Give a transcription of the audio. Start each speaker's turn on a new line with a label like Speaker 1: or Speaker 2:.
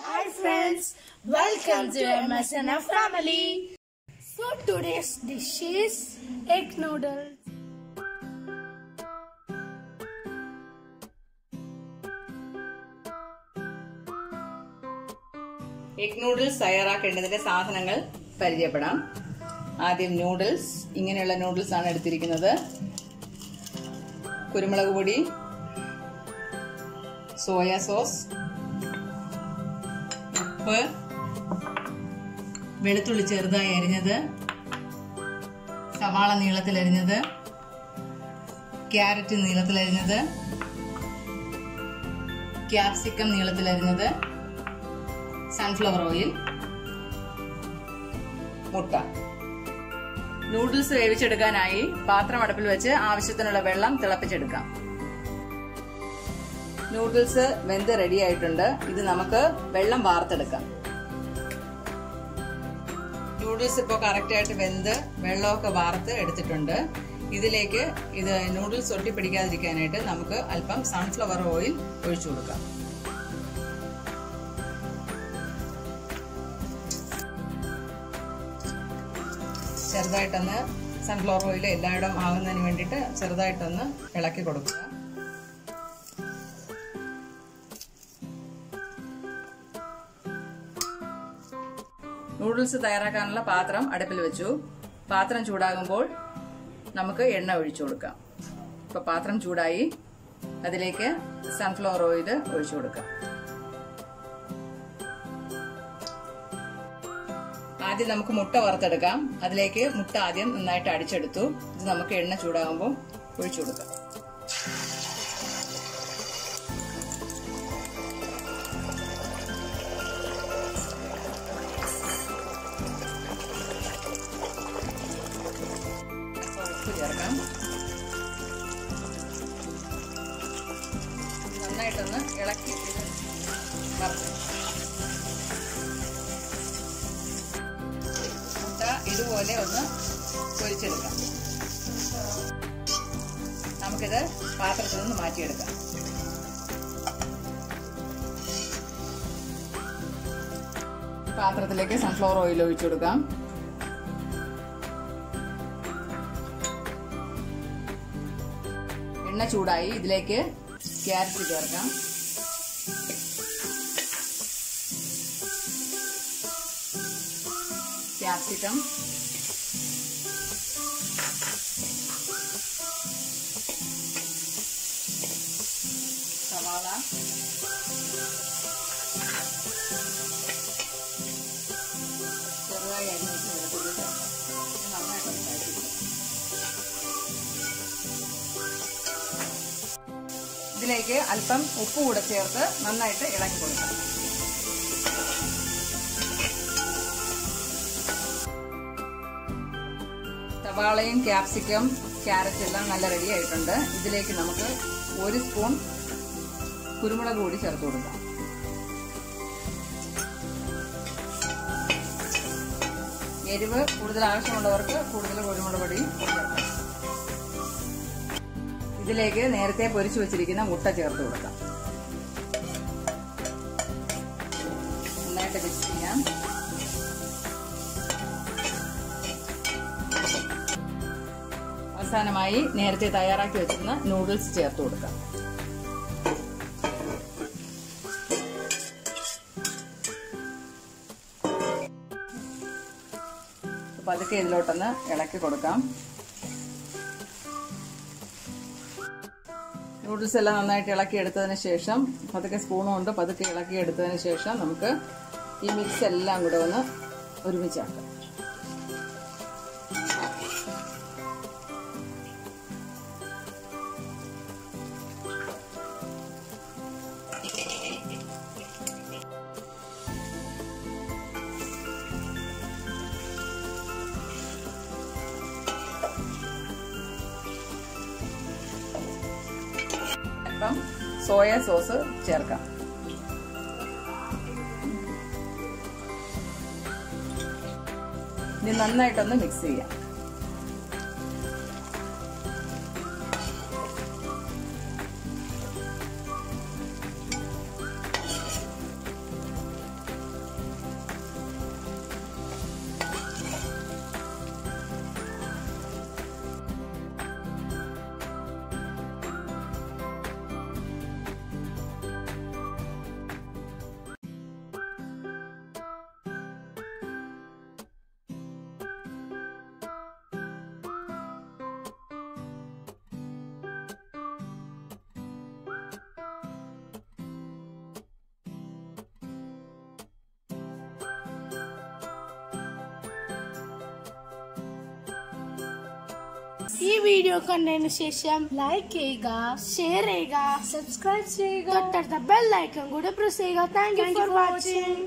Speaker 1: Hi friends, welcome to MSNF family. So today's dish is egg noodles.
Speaker 2: Egg noodles തയ്യാറാക്കേണ്ടതിന്റെ സാധനങ്ങൾ പരിചയപ്പെടാം ആദ്യം noodles ഇങ്ങനെയുള്ള noodles ആണ് എടുത്തിരിക്കുന്നത് കുരുമുളക് പൊടി സോയാ സോസ് ഉപ്പ് വെളുത്തുള്ളി ചെറുതായി അരിഞ്ഞത് സവാള നീളത്തിൽ അരിഞ്ഞത് ക്യാരറ്റ് നീളത്തിൽ അരിഞ്ഞത് ക്യാപ്സിക്കം നീളത്തിൽ അരിഞ്ഞത് സൺഫ്ലവർ ഓയിൽ മുട്ട. നൂഡിൽസ് വേവിച്ചെടുക്കാനായി പാത്രം അടുപ്പിൽ വെച്ച് ആവശ്യത്തിനുള്ള വെള്ളം തിളപ്പിച്ചെടുക്കാം. നൂഡിൽസ് വെന്ത് റെഡി ആയിട്ടുണ്ട്. ഇത് നമുക്ക് വെള്ളം വാർത്തെടുക്കാം. നൂഡിൽസ് ഇപ്പോൾ കറക്റ്റ് ആയിട്ട് വെന്ത് വെള്ളമൊക്കെ വാർത്ത് എടുത്തിട്ടുണ്ട്. ഇതിലേക്ക് ഇത് നൂഡിൽസ് ഒട്ടിപ്പിടിക്കാതിരിക്കാനായിട്ട് നമുക്ക് അല്പം സൺഫ്ലവർ ഓയിൽ ഒഴിച്ചു കൊടുക്കാം. ചെറുതായിട്ടൊന്ന് സൺഫ്ലവർ ഓയിൽ എല്ലായിടം ആകുന്നതിന് വേണ്ടിയിട്ട് ചെറുതായിട്ടൊന്ന് ഇളക്കി കൊടുക്കുക. നൂഡിൽസ് തയ്യാറാക്കാനുള്ള പാത്രം അടുപ്പിൽ വെച്ചു. പാത്രം ചൂടാകുമ്പോൾ നമുക്ക് എണ്ണ ഒഴിച്ചു കൊടുക്കാം. ഇപ്പൊ പാത്രം ചൂടായി. അതിലേക്ക് സൺഫ്ലവർ ഓയിൽ ഒഴിച്ചു കൊടുക്കാം. ആദ്യം നമുക്ക് മുട്ട വറുത്തെടുക്കാം. അതിലേക്ക് മുട്ട ആദ്യം നന്നായിട്ട് അടിച്ചെടുത്തു. ഇത് നമുക്ക് എണ്ണ ചൂടാകുമ്പോൾ ഒഴിച്ചു കൊടുക്കാം. ചേർക്കാം. നന്നായിട്ടൊന്ന് ഇളക്കി ഇത് വറുത്ത്. മുട്ട ഇതുപോലെ ഒന്ന് പൊരിച്ചെടുക്കാം. നമുക്കിത് പാത്രത്തിൽ നിന്ന് മാറ്റിയെടുക്കാം. പാത്രത്തിലേക്ക് സൺഫ്ലവർ ഓയിൽ ഒഴിച്ചു കൊടുക്കാം. എണ്ണ ചൂടായി ഇതിലേക്ക് ക്യാരറ്റ് ചേർക്കാം. ക്യാപ്സിക്കം ഇതിലേക്ക് അല്പം ഉപ്പ് കൂടെ ചേർത്ത് നന്നായിട്ട് ഇളക്കി കൊടുക്കാം. സവാളയും ക്യാപ്സിക്കം ക്യാരറ്റ് എല്ലാം നല്ല റെഡി ആയിട്ടുണ്ട്. ഇതിലേക്ക് നമുക്ക് ഒരു സ്പൂൺ കുരുമുളക് കൂടി ചേർത്ത് കൊടുക്കാം. എരിവ് കൂടുതൽ ആവശ്യമുള്ളവർക്ക് കൂടുതൽ കുരുമുളക് പൊടിയും ചേർക്കാം. ഇതിലേക്ക് നേരത്തെ പൊരിച്ചു വെച്ചിരിക്കുന്ന മുട്ട ചേർത്ത് കൊടുക്കാം. നന്നായിട്ട് മിക്സ് ചെയ്യാം. അവസാനമായി നേരത്തെ തയ്യാറാക്കി വെച്ചിരുന്ന നൂഡിൽസ് ചേർത്ത് കൊടുക്കാം. പതുക്കെ ഇതിലോട്ടൊന്ന് ഇളക്കി കൊടുക്കാം. നൂഡിൽസ് എല്ലാം നന്നായിട്ട് ഇളക്കി എടുത്തതിന് ശേഷം പതുക്കെ സ്പൂണുണ്ട് കൊണ്ട് പതുക്കെ ഇളക്കി എടുത്തതിന് ശേഷം നമുക്ക് ഈ മിക്സ് എല്ലാം കൂടെ ഒന്ന് ഒരുമിച്ചാക്കാം അല്പം സോയ സോസ് ചേർക്കാം. ഇനി നന്നായിട്ടൊന്ന് മിക്സ് ചെയ്യാം.
Speaker 1: ఈ వీడియో కంటైన శేషం లైక్ చేయగా షేర్ చేయగా సబ్స్క్రైబ్ చేయగా బెల్ ఐకాన్ కూడా ప్రెస్ చేయగా. Thank you for watching